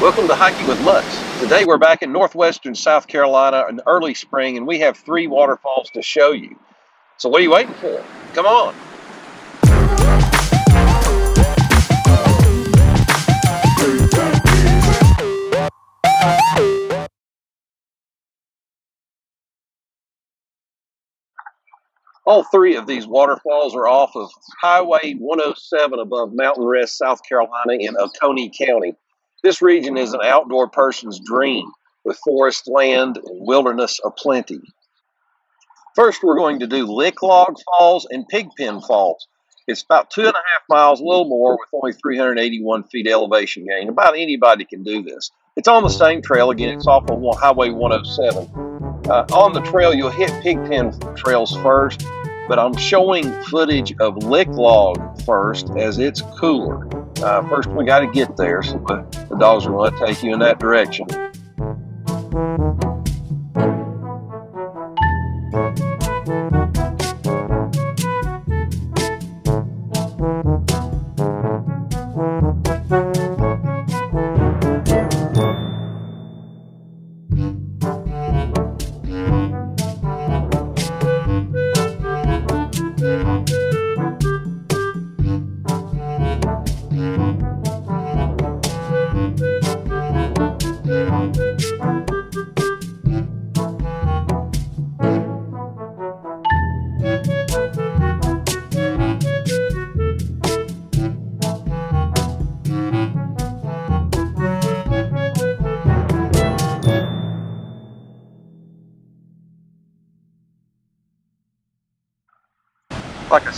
Welcome to Hiking with Mutts. Today we're back in northwestern South Carolina in early spring and we have three waterfalls to show you. So what are you waiting for? Come on. All three of these waterfalls are off of Highway 107 above Mountain Rest, South Carolina in Oconee County. This region is an outdoor person's dream with forest land and wilderness aplenty. First, we're going to do Licklog Falls and Pigpen Falls. It's about two and a half miles, a little more, with only 381 feet elevation gain. About anybody can do this. It's on the same trail. Again, it's off of Highway 107. Uh, on the trail, you'll hit Pigpen trails first, but I'm showing footage of Licklog first as it's cooler. Uh, first, we got to get there, so the dogs are going to take you in that direction.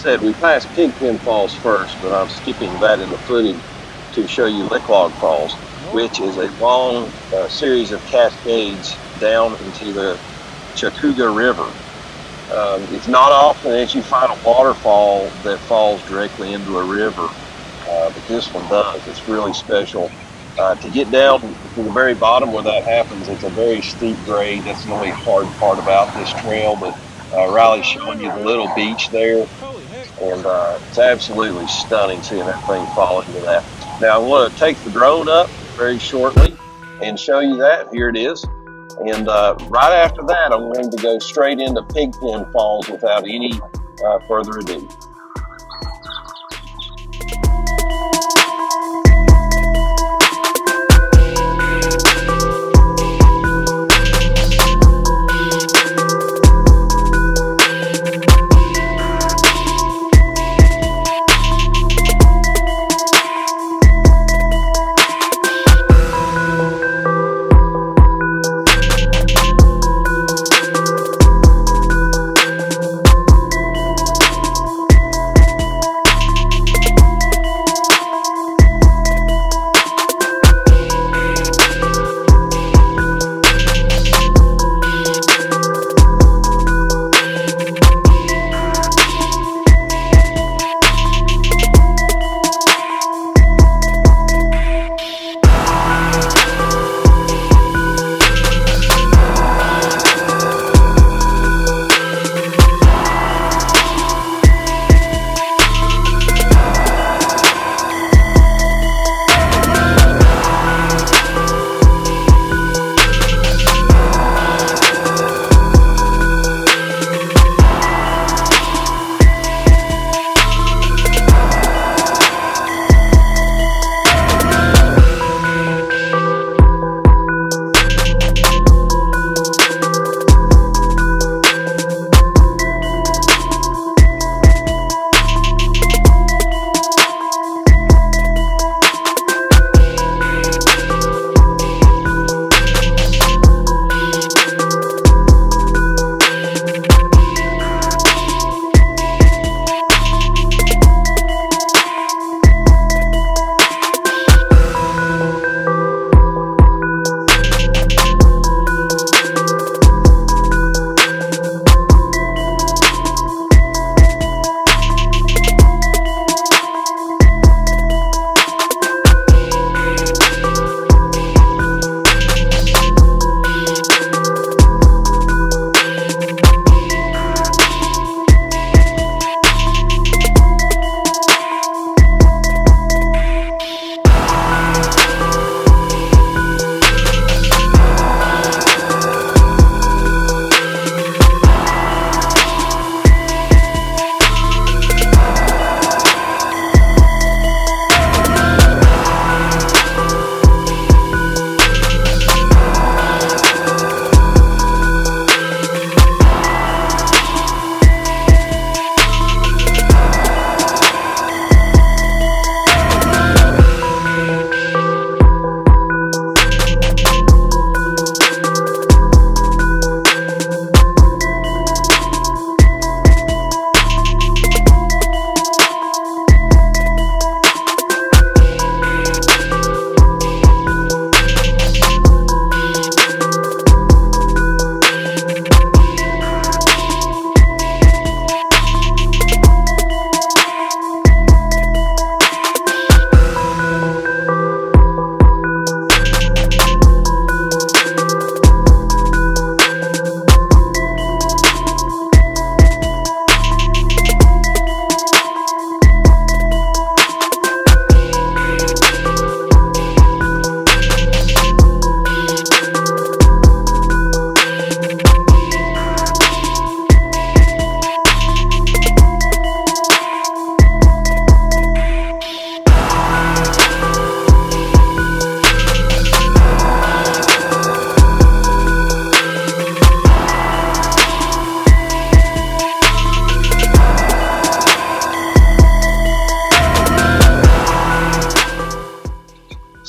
Said, we passed Pigpen Falls first, but I'm skipping that in the footage to show you Licklog Falls, which is a long uh, series of cascades down into the Chattooga River. Um, it's not often that you find a waterfall that falls directly into a river, uh, but this one does. It's really special. Uh, to get down to the very bottom where that happens, it's a very steep grade. That's the only hard part about this trail, but uh, Riley's showing you the little beach there, and uh, it's absolutely stunning seeing that thing fall into that. Now I want to take the drone up very shortly and show you that. Here it is. And uh, right after that, I'm going to go straight into Pigpen Falls without any uh, further ado.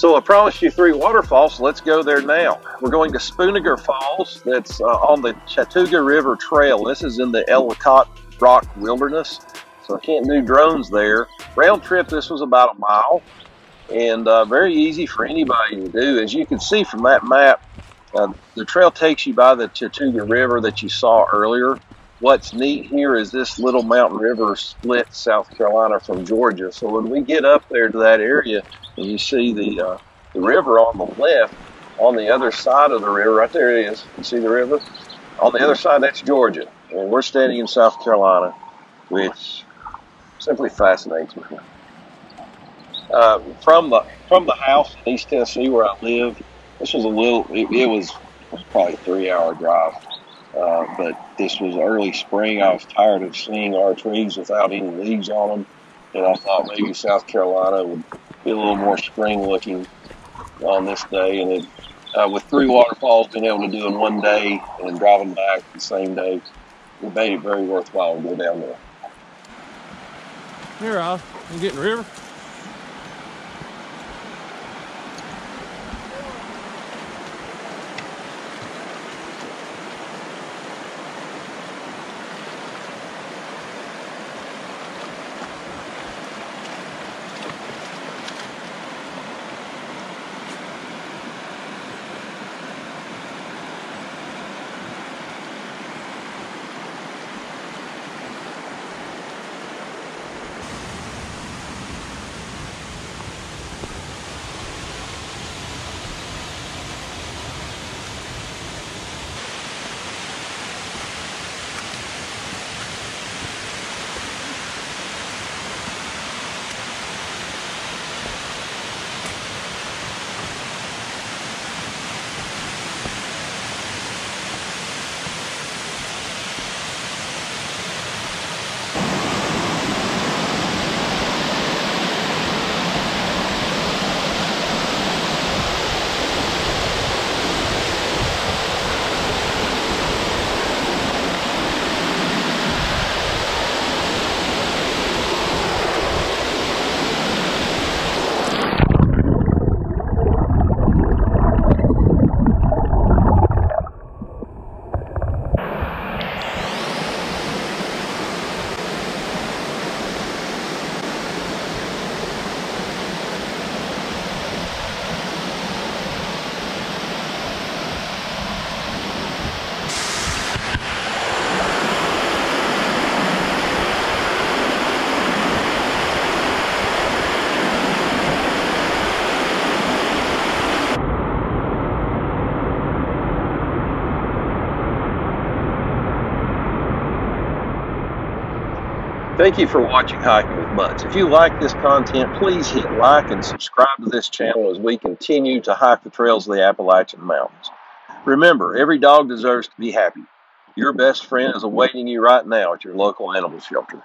Promised you three waterfalls, so let's go there now. We're going to Spoonauger Falls. That's uh, on the Chattooga River Trail. This is in the Ellicott Rock Wilderness, so I can't do drones there. Round trip, this was about a mile, and uh, very easy for anybody to do. As you can see from that map, uh, the trail takes you by the Chattooga River that you saw earlier. What's neat here is this little mountain river splits South Carolina from Georgia. So when we get up there to that area and you see the uh, the river on the left. On the other side of the river, right there it is. You see the river? On the other side, that's Georgia. And we're standing in South Carolina, which simply fascinates me. Uh, from the from the house in East Tennessee where I live, this was a little. It, it was probably a three-hour drive, uh, but this was early spring. I was tired of seeing our trees without any leaves on them, and I thought maybe South Carolina would be a little more spring-looking on this day, and it, uh, with three waterfalls being able to do in one day and driving back the same day, it made it very worthwhile to go down there. Here, Al, you getting river? Thank you for watching Hiking with Mutts. If you like this content, please hit like and subscribe to this channel as we continue to hike the trails of the Appalachian Mountains. Remember, every dog deserves to be happy. Your best friend is awaiting you right now at your local animal shelter.